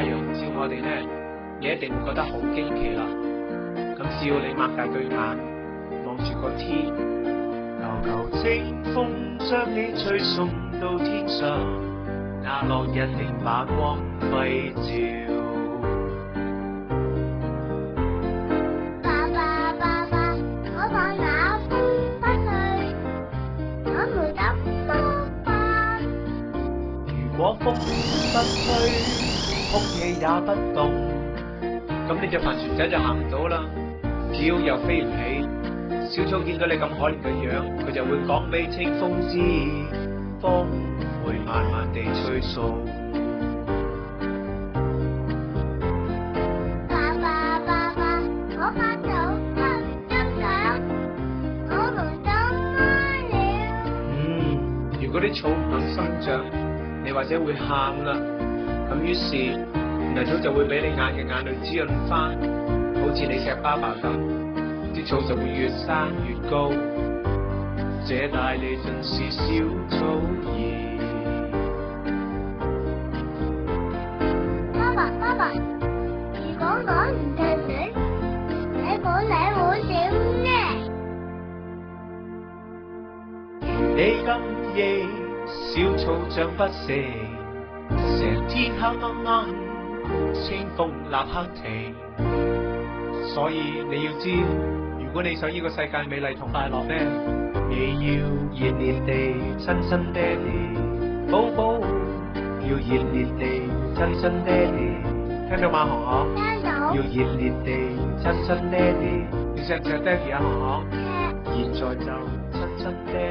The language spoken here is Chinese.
太阳照我哋咧，你一定觉得好惊奇啦。咁要你擘大对眼，望住个天，求求清风将你吹送到天上，那落日连把光辉照。爸爸爸爸，我怕那风不吹，我会怎么办？如果风不吹。空气也不动，咁你只帆船仔就行唔到啦，叫又飞唔起，小草见到你咁可怜嘅样，佢就会讲俾清风知，风会慢慢地吹送。爸爸爸爸，我把草根根讲，我们都安了。嗯，如果啲草唔肯生长，你或者会喊啦。咁于是泥土就会俾你眼嘅眼泪滋润翻，好似你锡爸爸咁，啲草就会越生越高。这大地尽是小草儿。爸爸爸爸，如果我唔擦脸，你冇理会笑咩？你今夜小草长不成。成天黑黑，清风立刻停。所以你要知，如果你想依个世界美丽同快乐呢，你要热烈地亲亲爹哋，宝宝。要热烈地亲亲爹哋，听到吗，航航？要热烈地亲亲爹哋，你唔只爹哋啊，航航。现在就亲亲爹。